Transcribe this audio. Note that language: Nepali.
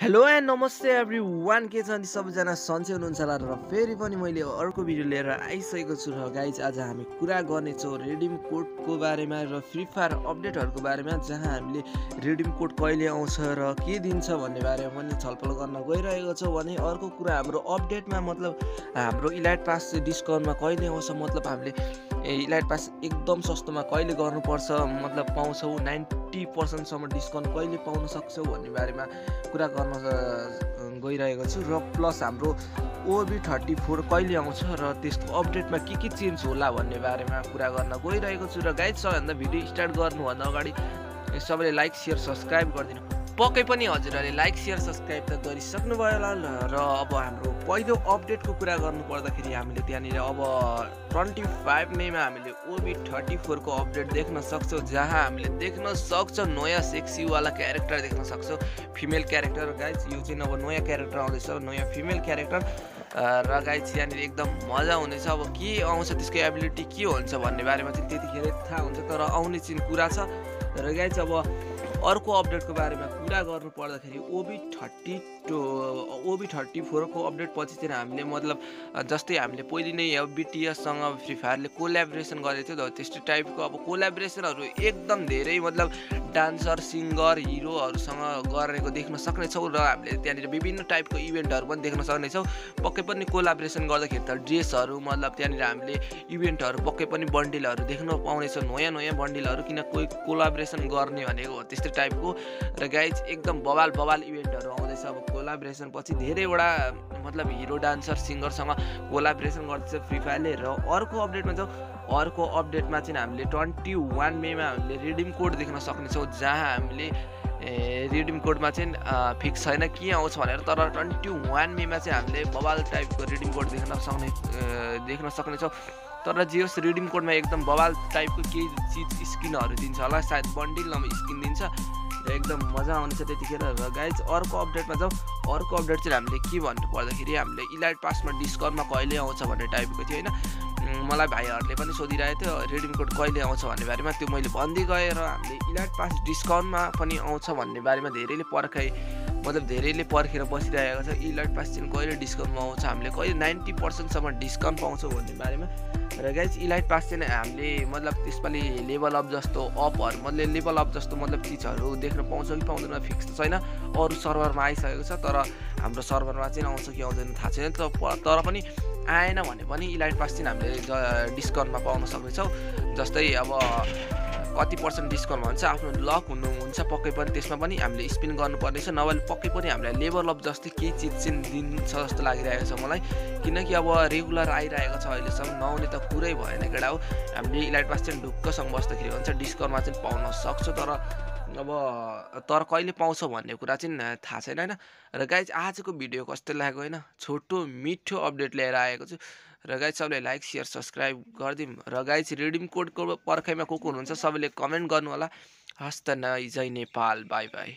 हेलो एन्ड नमस्ते एभ्री वान के छ अनि सबैजना सन्चै हुनुहुन्छ होला र फेरि पनि मैले अर्को भिडियो लिएर आइसकेको छु र गाइज आज हामी कुरा गर्नेछौँ रेडिम कोडको बारेमा र फ्री फायर अपडेटहरूको बारेमा जहाँ हामीले रेडिम कोड कहिले आउँछ र के दिन्छ भन्ने बारेमा पनि छलफल गर्न गइरहेको छौँ भने अर्को कुरा हाम्रो अपडेटमा मतलब हाम्रो इलाइट पास डिस्काउन्टमा कहिले आउँछ? मतलब हामीले इलाइट पास एकदम सस्तोमा कहिले गर्नुपर्छ? मतलब पाउँछौँ? नाइन्टी पर्सेन्टसम्म डिस्काउन्ट कहिले पाउन सक्छौँ भन्ने बारेमा कुरा गर्न गइरहेको छु र प्लस हाम्रो ओबी थर्टी फोर कहिले आउँछ र त्यसको अपडेटमा के के चेन्ज होला भन्ने बारेमा कुरा गर्न गइरहेको छु र गाइड सबैभन्दा भिडियो स्टार्ट गर्नुभन्दा अगाडि सबैले लाइक सेयर सब्सक्राइब गरिदिनु। पक्कै पनि हजुरहरूले लाइक सेयर सब्सक्राइब त गरिसक्नुभयो होला र अब हाम्रो पहिलो अपडेटको कुरा गर्नु पर्दाखेरि हामीले त्यहाँनिर अब ट्वेन्टी फाइभ मेमा हामीले ओबी थर्टी फोरको अपडेट देख्न सक्छौँ जहाँ हामीले देख्न सक्छौँ नयाँ सेक्सीवाला क्यारेक्टर देख्न सक्छौँ। फिमेल क्यारेक्टर गाइज यो चाहिँ अब नयाँ क्यारेक्टर आउँदैछ नयाँ फिमेल क्यारेक्टर र गाइज यहाँनिर एकदम मजा हुनेछ। अब के आउँछ त्यसको एबिलिटी के हुन्छ भन्ने बारेमा चाहिँ त्यतिखेर थाहा हुन्छ तर आउने चाहिँ कुरा छ। र गाइज अब अर्को अपडेटको बारेमा कुरा गर्नु पर्दाखेरि OB thirty two OB thirty फोरको update पछि चाहिँ हामीले मतलब जस्तै हामीले पहिले नै अब बिटिएससँग फ्री फायरले कोल्याबोरेसन गरेको थियो त्यस्तै टाइपको अब कोल्याबोरेसनहरू एकदम धेरै मतलब डान्सर सिङ्गर हिरोहरूसँग गरेको देख्न सक्नेछौँ र हामीले त्यहाँनिर विभिन्न टाइपको इभेन्टहरू पनि देख्न सक्नेछौँ। पक्कै पनि कोलाब्रेसन गर्दाखेरि त ड्रेसहरू मतलब त्यहाँनिर हामीले इभेन्टहरू पक्कै पनि बन्डिलहरू देख्न पाउनेछौँ नयाँ नयाँ बन्डिलहरू किन कोही कोलाब्रेसन गर्ने भनेको हो त्यस्तै टाइपको र गाइज एकदम बवाल बवाल इभेन्टहरू आउँदैछ अब कोलाब्रेसन पछि धेरैवटा मतलब हिरो डान्सर सिङ्गरसँग कोलाब्रेसन गर्दैछ फ्री फायरले र अर्को अपडेटमा चाहिँ अर्को अपडेटमा चाहिँ हामीले ट्वेन्टी वान मेमा हामीले रिडिम कोड देख्न सक्नेछौँ जहाँ हामीले रिडिम कोडमा चाहिँ फिक्स छैन के आउँछ भनेर तर ट्वेन्टी वान मेमा चाहिँ हामीले बबाल टाइपको रिडिम कोड देख्न सक्ने देख्न सक्नेछौँ। तर जे होस् रिडिम कोडमा एकदम बबाल टाइपको केही चिज स्किनहरू दिन्छ होला सायद बन्डिल नभए स्किन दिन्छ। र एकदम मजा आउँछ त्यतिखेर। र गाइज अर्को अपडेटमा जाउँ। अर्को अपडेट चाहिँ हामीले के भन्नु पर्दाखेरि हामीले इलाइट पासमा डिस्काउन्टमा कहिले आउँछ भन्ने टाइपको थियो होइन? मलाई भाइहरूले पनि सोधिरहेको थियो रेडिम कोड कहिले आउँछ? भन्ने बारेमा। त्यो मैले भन्दै गएँ र हामीले इलाइट पास डिस्काउन्टमा पनि आउँछ भन्ने बारेमा धेरैले पर्खाइ मतलब धेरैले पर्खेर बसिरहेको छ। इलाइट पास चाहिँ कहिले डिस्काउन्टमा आउँछ? हामीले कहिले नाइन्टी पर्सेन्टसम्म डिस्काउन्ट पाउँछौँ भन्ने बारेमा र गाइज इलाइट पास चाहिँ हामीले मतलब त्यसपालि लेभल अप जस्तो अपहरू मतलब लेभल अप जस्तो मतलब चिजहरू देख्न पाउँछ कि पाउँदैन फिक्स त छैन। अरू सर्भरमा आइसकेको छ तर हाम्रो सर्भरमा चाहिँ आउँछ कि आउँदैन थाहा छैन। तर पनि आएन भने पनि इलाइट पास चाहिँ हामीले डिस्काउन्टमा पाउन सक्नेछौँ। जस्तै अब कति पर्सेन्ट डिस्काउन्ट भन्छ आफ्नो लक हुनुहुन्छ पक्कै पनि। त्यसमा पनि हामीले स्पिन गर्नुपर्नेछ। नभए पक्कै पनि हामीलाई लेभल अप जस्तै केही चिज चाहिँ दिन्छ जस्तो लागिरहेको छ मलाई। किनकि अब रेगुलर आइरहेको छ अहिलेसम्म। नआउने त कुरै भएन केटा हो। हामीले इलाइट पास चाहिँ ढुक्कसँग बस्दाखेरि भन्छ डिस्काउन्टमा चाहिँ पाउन सक्छ। तर अब तर कहिले पाउँछ भन्ने कुरा चाहिँ थाहा छैन होइन? र गाइज आजको भिडियो कस्तो लाग्यो होइन? छोटो मिठो अपडेट लिएर आएको छु। र सबैले लाइक सेयर सब्सक्राइब गरिदिउँ। र गाइज रिडिम कोडको पर्खाइमा को को हुनुहुन्छ सबैले कमेन्ट गर्नु होला हस्त न जय नेपाल बाई बाई।